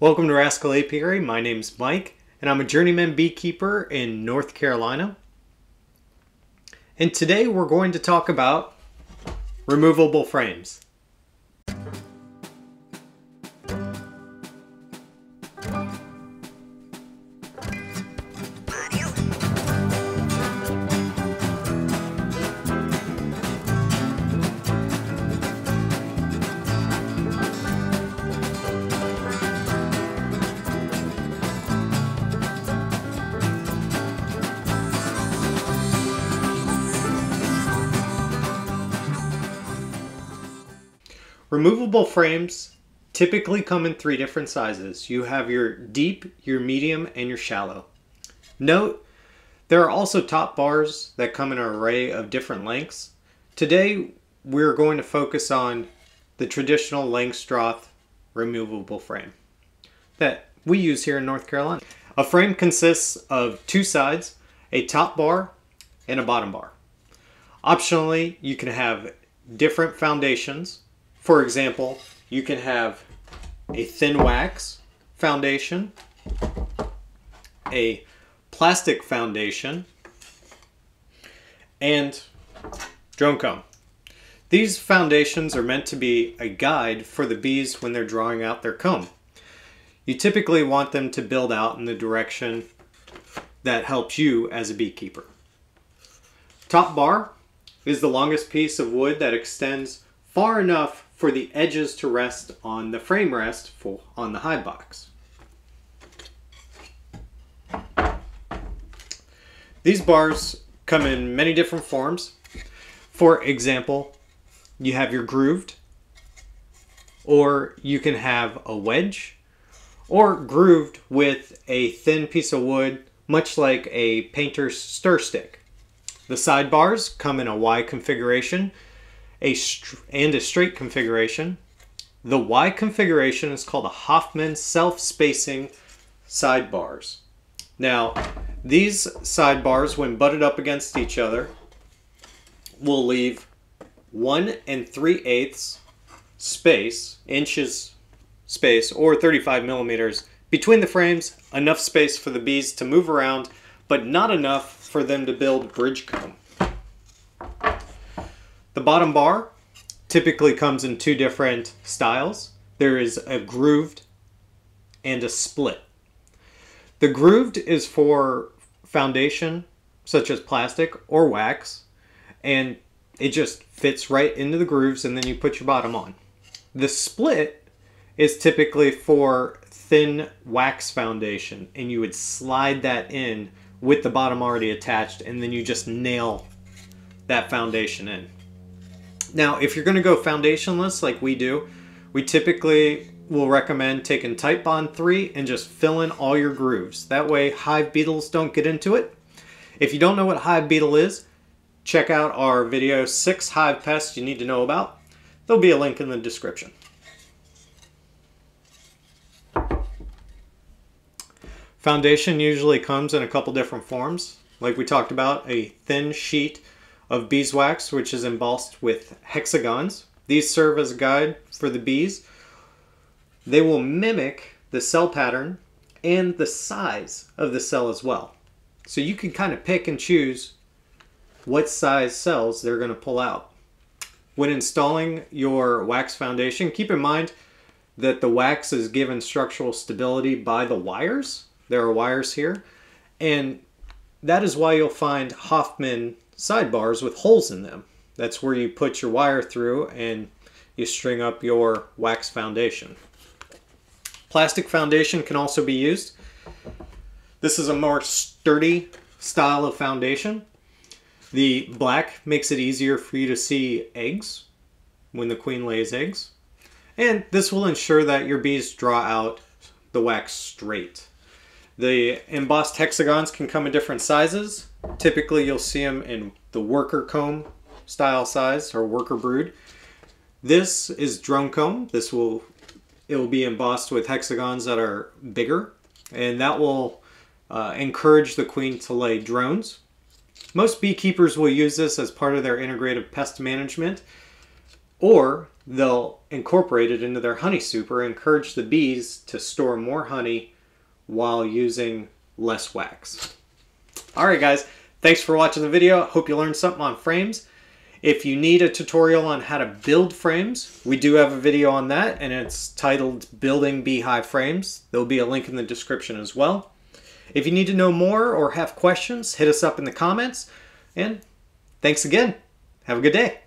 Welcome to Rascal Apiary. My name's Mike, and I'm a journeyman beekeeper in North Carolina. And today we're going to talk about removable frames. Removable frames typically come in three different sizes. You have your deep, your medium, and your shallow. Note, there are also top bars that come in an array of different lengths. Today, we're going to focus on the traditional Langstroth removable frame that we use here in North Carolina. A frame consists of two sides, a top bar and a bottom bar. Optionally, you can have different foundations for example, you can have a thin wax foundation, a plastic foundation, and drone comb. These foundations are meant to be a guide for the bees when they're drawing out their comb. You typically want them to build out in the direction that helps you as a beekeeper. Top bar is the longest piece of wood that extends far enough for the edges to rest on the frame rest for, on the hive box. These bars come in many different forms. For example, you have your grooved, or you can have a wedge, or grooved with a thin piece of wood, much like a painter's stir stick. The sidebars come in a Y configuration, a and a straight configuration. The Y configuration is called a Hoffman self-spacing sidebars. Now, these sidebars, when butted up against each other, will leave one and three eighths space, inches space, or 35 millimeters between the frames, enough space for the bees to move around, but not enough for them to build bridge comb. The bottom bar typically comes in two different styles. There is a grooved and a split. The grooved is for foundation such as plastic or wax and it just fits right into the grooves and then you put your bottom on. The split is typically for thin wax foundation and you would slide that in with the bottom already attached and then you just nail that foundation in. Now, if you're going to go foundationless like we do, we typically will recommend taking Titebond 3 and just fill in all your grooves. That way hive beetles don't get into it. If you don't know what hive beetle is, check out our video 6 hive pests you need to know about. There'll be a link in the description. Foundation usually comes in a couple different forms. Like we talked about, a thin sheet of beeswax, which is embossed with hexagons. These serve as a guide for the bees. They will mimic the cell pattern and the size of the cell as well. So you can kind of pick and choose what size cells they're going to pull out. When installing your wax foundation, keep in mind that the wax is given structural stability by the wires. There are wires here. And that is why you'll find Hoffman sidebars with holes in them. That's where you put your wire through and you string up your wax foundation. Plastic foundation can also be used. This is a more sturdy style of foundation. The black makes it easier for you to see eggs when the queen lays eggs. And this will ensure that your bees draw out the wax straight. The embossed hexagons can come in different sizes. Typically you'll see them in the worker comb style size or worker brood. This is drone comb. This will it will be embossed with hexagons that are bigger and that will uh, encourage the queen to lay drones. Most beekeepers will use this as part of their integrative pest management. or they'll incorporate it into their honey super, encourage the bees to store more honey while using less wax. All right, guys, thanks for watching the video. Hope you learned something on frames. If you need a tutorial on how to build frames, we do have a video on that, and it's titled Building Beehive Frames. There'll be a link in the description as well. If you need to know more or have questions, hit us up in the comments. And thanks again. Have a good day.